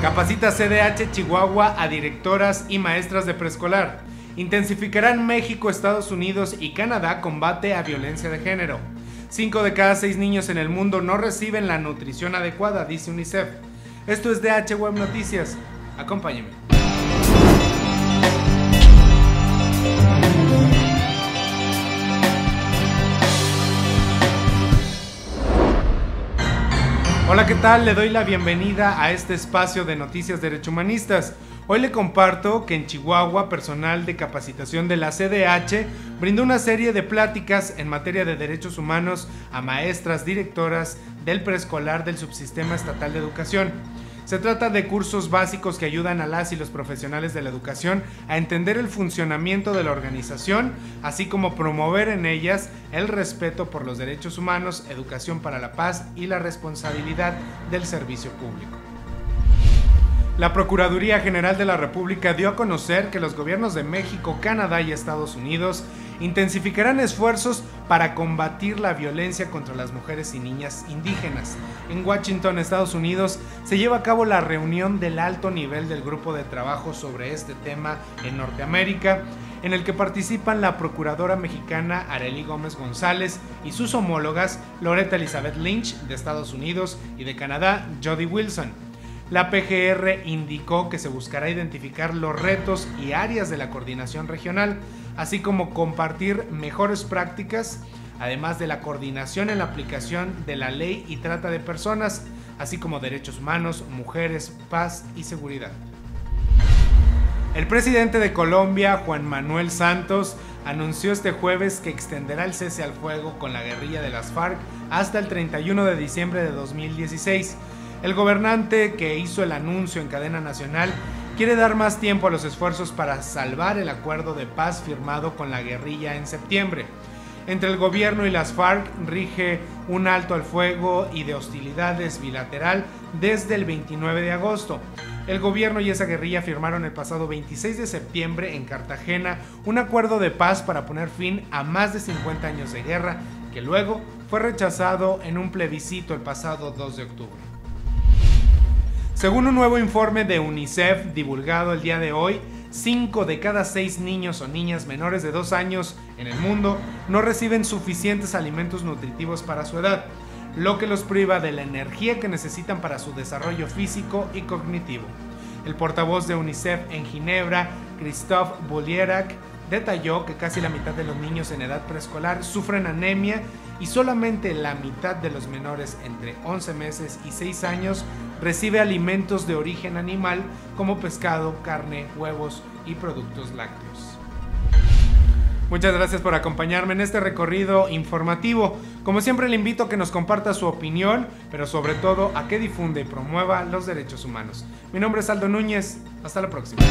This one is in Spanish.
Capacita CDH Chihuahua a directoras y maestras de preescolar. Intensificarán México, Estados Unidos y Canadá combate a violencia de género. Cinco de cada seis niños en el mundo no reciben la nutrición adecuada, dice UNICEF. Esto es DH Web Noticias. Acompáñenme. Hola, ¿qué tal? Le doy la bienvenida a este espacio de noticias derechohumanistas. Hoy le comparto que en Chihuahua, personal de capacitación de la CDH brindó una serie de pláticas en materia de derechos humanos a maestras directoras del preescolar del Subsistema Estatal de Educación. Se trata de cursos básicos que ayudan a las y los profesionales de la educación a entender el funcionamiento de la organización, así como promover en ellas el respeto por los derechos humanos, educación para la paz y la responsabilidad del servicio público. La Procuraduría General de la República dio a conocer que los gobiernos de México, Canadá y Estados Unidos intensificarán esfuerzos para combatir la violencia contra las mujeres y niñas indígenas. En Washington, Estados Unidos, se lleva a cabo la reunión del alto nivel del grupo de trabajo sobre este tema en Norteamérica, en el que participan la procuradora mexicana Arely Gómez González y sus homólogas Loretta Elizabeth Lynch de Estados Unidos y de Canadá, Jody Wilson. La PGR indicó que se buscará identificar los retos y áreas de la coordinación regional, así como compartir mejores prácticas, además de la coordinación en la aplicación de la ley y trata de personas, así como derechos humanos, mujeres, paz y seguridad. El presidente de Colombia, Juan Manuel Santos, anunció este jueves que extenderá el cese al fuego con la guerrilla de las FARC hasta el 31 de diciembre de 2016. El gobernante que hizo el anuncio en cadena nacional quiere dar más tiempo a los esfuerzos para salvar el acuerdo de paz firmado con la guerrilla en septiembre. Entre el gobierno y las FARC rige un alto al fuego y de hostilidades bilateral desde el 29 de agosto. El gobierno y esa guerrilla firmaron el pasado 26 de septiembre en Cartagena un acuerdo de paz para poner fin a más de 50 años de guerra que luego fue rechazado en un plebiscito el pasado 2 de octubre. Según un nuevo informe de UNICEF divulgado el día de hoy, 5 de cada 6 niños o niñas menores de 2 años en el mundo no reciben suficientes alimentos nutritivos para su edad, lo que los priva de la energía que necesitan para su desarrollo físico y cognitivo. El portavoz de UNICEF en Ginebra, Christophe Bolierak, detalló que casi la mitad de los niños en edad preescolar sufren anemia y solamente la mitad de los menores entre 11 meses y 6 años recibe alimentos de origen animal como pescado, carne, huevos y productos lácteos. Muchas gracias por acompañarme en este recorrido informativo. Como siempre le invito a que nos comparta su opinión, pero sobre todo a que difunde y promueva los derechos humanos. Mi nombre es Aldo Núñez. Hasta la próxima.